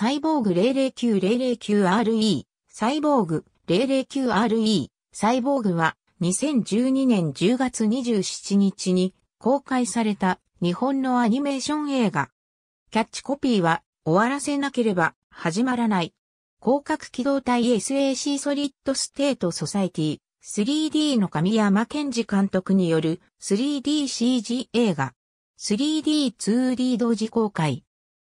サイボーグ 009-009RE、サイボーグ 009RE、サイボーグは2012年10月27日に公開された日本のアニメーション映画。キャッチコピーは終わらせなければ始まらない。攻殻機動隊 SAC ソリッドステートソサイティ 3D の神山健二監督による 3DCG 映画 3D2D 同時公開。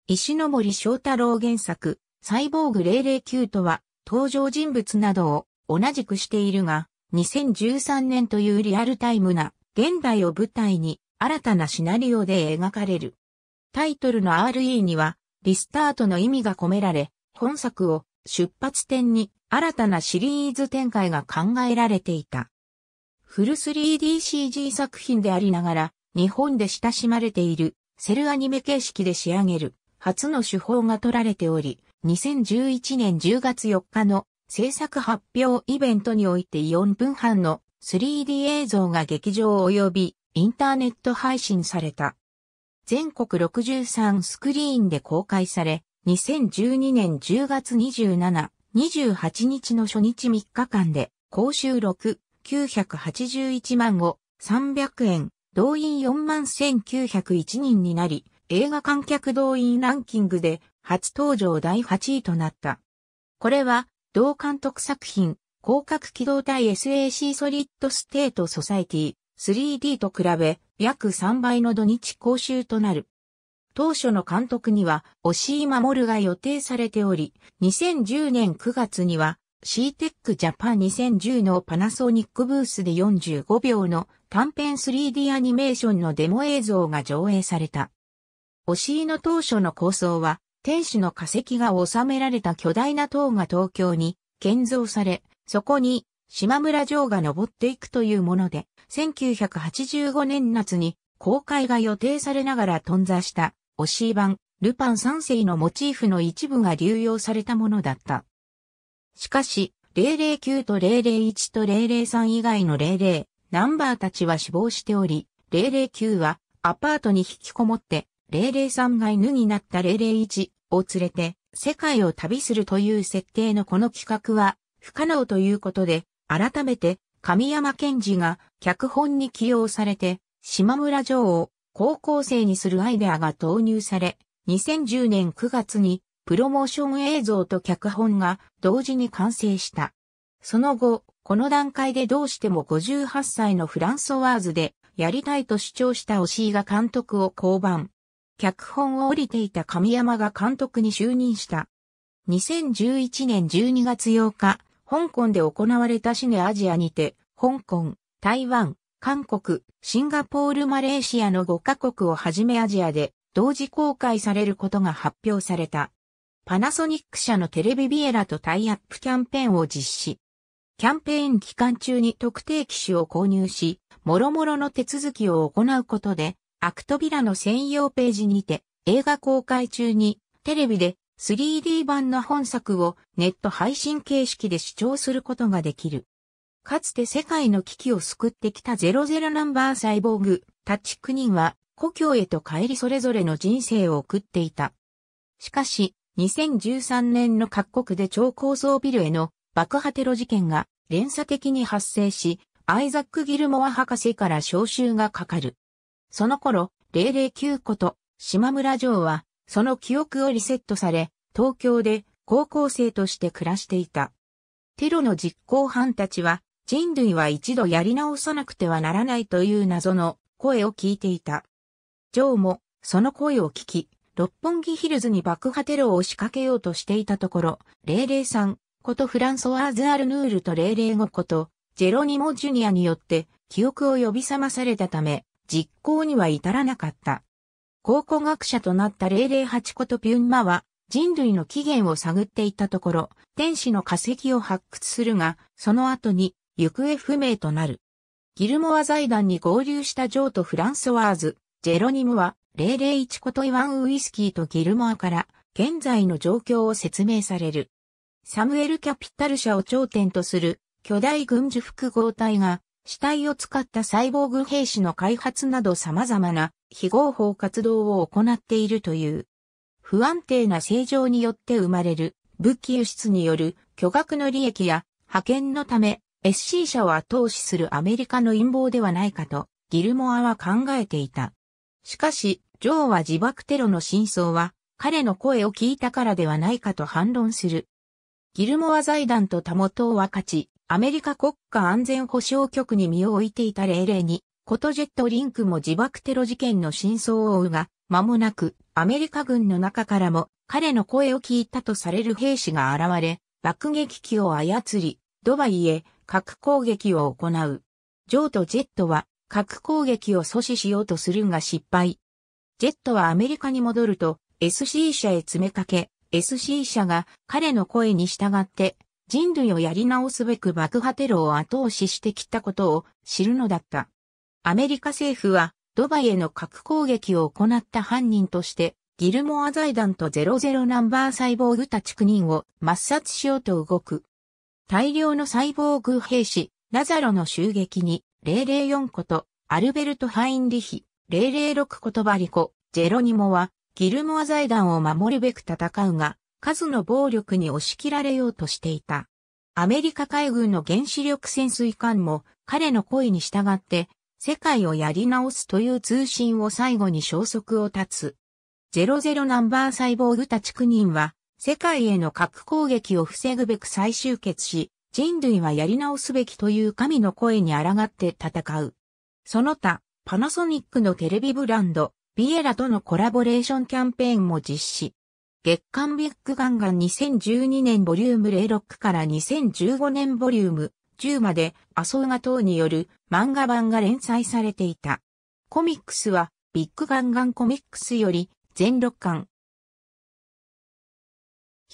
石森章太郎原作サイボーグ009とは登場人物などを同じくしているが2013年というリアルタイムな現代を舞台に新たなシナリオで描かれる。タイトルの RE にはリスタートの意味が込められ、本作を出発点に新たなシリーズ展開が考えられていた。フル 3DCG 作品でありながら、日本で親しまれているセルアニメ形式で仕上げる初の手法が取られており、2011年10月4日の制作発表イベントにおいて4分半の 3D 映像が劇場及びインターネット配信された。全国63スクリーンで公開され、2012年10月27、28日の初日3日間で、興収6、981万5、300円、動員4万1901人になり、映画観客動員ランキングで初登場第8位となった。これは、同監督作品、攻殻機動隊 SAC ソリッドステートソサイティ 3D と比べ約3倍の土日興収となる。当初の監督には、押井守が予定されており、2010年9月には、CTEC Japan 2010のパナソニックブースで45秒の短編 3D アニメーションのデモ映像が上映された。押井の当初の構想は、天使の化石が収められた巨大な塔が東京に建造され、そこに島村城が登っていくというもので、1985年夏に公開が予定されながら頓挫したオシー版、ルパン三世のモチーフの一部が流用されたものだった。しかし、009と001と003以外の00、ナンバーたちは死亡しており、009はアパートに引きこもって、003が犬になった001を連れて世界を旅するという設定のこの企画は不可能ということで、改めて神山健二が脚本に起用されて、島村城を高校生にするアイデアが投入され、2010年9月にプロモーション映像と脚本が同時に完成した。その後、この段階でどうしても58歳のフランソワーズでやりたいと主張した押井が監督を降板。脚本を降りていた神山が監督に就任した。2011年12月8日、香港で行われたシネアジアにて、香港、台湾、韓国、シンガポール、マレーシアの5カ国をはじめアジアで同時公開されることが発表された。パナソニック社のテレビビエラとタイアップキャンペーンを実施。キャンペーン期間中に特定機種を購入し、諸々の手続きを行うことで、アクトビラの専用ページにて、映画公開中に、テレビで 3D 版の本作をネット配信形式で視聴することができる。かつて世界の危機を救ってきた00ナンバーサイボーグ、タッチ9人は故郷へと帰りそれぞれの人生を送っていた。しかし、2013年の各国で超高層ビルへの爆破テロ事件が連鎖的に発生し、アイザック・ギルモア博士から招集がかかる。その頃、009こと島村城は、その記憶をリセットされ、東京で高校生として暮らしていた。テロの実行犯たちは、人類は一度やり直さなくてはならないという謎の声を聞いていた。ジョーもその声を聞き、六本木ヒルズに爆破テロを仕掛けようとしていたところ、003ことフランソワーズ・アルヌールと005ことジェロニモ・ジュニアによって記憶を呼び覚まされたため、実行には至らなかった。考古学者となった008ことピュンマは人類の起源を探っていたところ、天使の化石を発掘するが、その後に行方不明となる。ギルモア財団に合流したジョーとフランソワーズ、ジェロニムは001ことイワン・ウイスキーとギルモアから現在の状況を説明される。サムエル・キャピタル社を頂点とする巨大軍事複合体が死体を使ったサイボーグ兵士の開発など様々な非合法活動を行っているという。不安定な正常によって生まれる武器輸出による巨額の利益や派遣のため SC 社を後押しするアメリカの陰謀ではないかとギルモアは考えていた。しかし、ジョーは自爆テロの真相は彼の声を聞いたからではないかと反論する。ギルモア財団とたもとを分かち、アメリカ国家安全保障局に身を置いていた命令に、コトジェットリンクも自爆テロ事件の真相を追うが、間もなくアメリカ軍の中からも彼の声を聞いたとされる兵士が現れ、爆撃機を操り、ドバイへ核攻撃を行う。ジョーとジェットは核攻撃を阻止しようとするが失敗。ジェットはアメリカに戻ると SC 社へ詰めかけ、SC 社が彼の声に従って人類をやり直すべく爆破テロを後押ししてきたことを知るのだった。アメリカ政府はドバイへの核攻撃を行った犯人として、ギルモア財団と00ナンバーサイボーグたち9人を抹殺しようと動く。大量のサイボーグ兵士、ナザロの襲撃に、004こと、アルベルト・ハインリヒ、006ことバリコ、ジェロニモは、ギルモア財団を守るべく戦うが、数の暴力に押し切られようとしていた。アメリカ海軍の原子力潜水艦も彼の声に従って世界をやり直すという通信を最後に消息を絶つ。00ナンバーサイボーグたち9人は、世界への核攻撃を防ぐべく再集結し、人類はやり直すべきという神の声に抗って戦う。その他、パナソニックのテレビブランド、ビエラとのコラボレーションキャンペーンも実施。月刊ビッグガンガン2012年ボリューム06から2015年ボリューム10まで、麻生画等による漫画版が連載されていた。コミックスは、ビッグガンガンコミックスより、全6巻。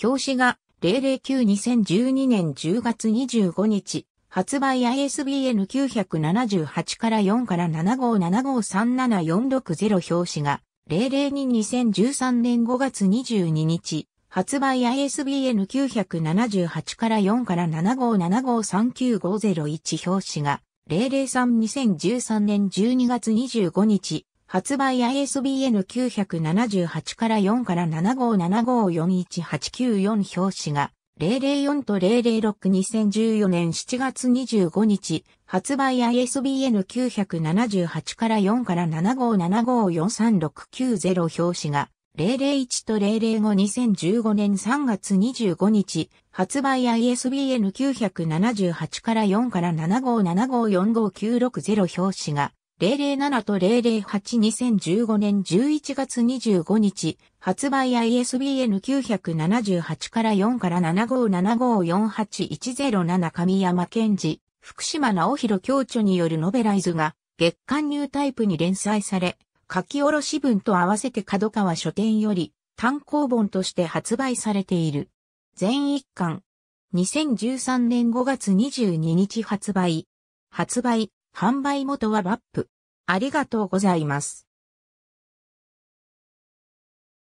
表紙が、009-2012年10月25日、発売 ISBN 978から4から75753746表紙が、002-2013年5月22日、発売 ISBN 978から4から7575395001表紙が003-2013年12月25日、発売 ISBN 978から4から757541894表紙が004と006-2014年7月25日、発売 ISBN 978から4から7575436990表紙が001と005-2015年3月25日、発売 ISBN 978から4から757545960表紙が、007と008-2015年11月25日、発売 ISBN 978から4から7575481071神山健治、福島直弘教著によるノベライズが月刊ニュータイプに連載され、書き下ろし文と合わせて角川書店より単行本として発売されている。全一巻。2013年5月22日発売。発売、販売元はバップ。ありがとうございます。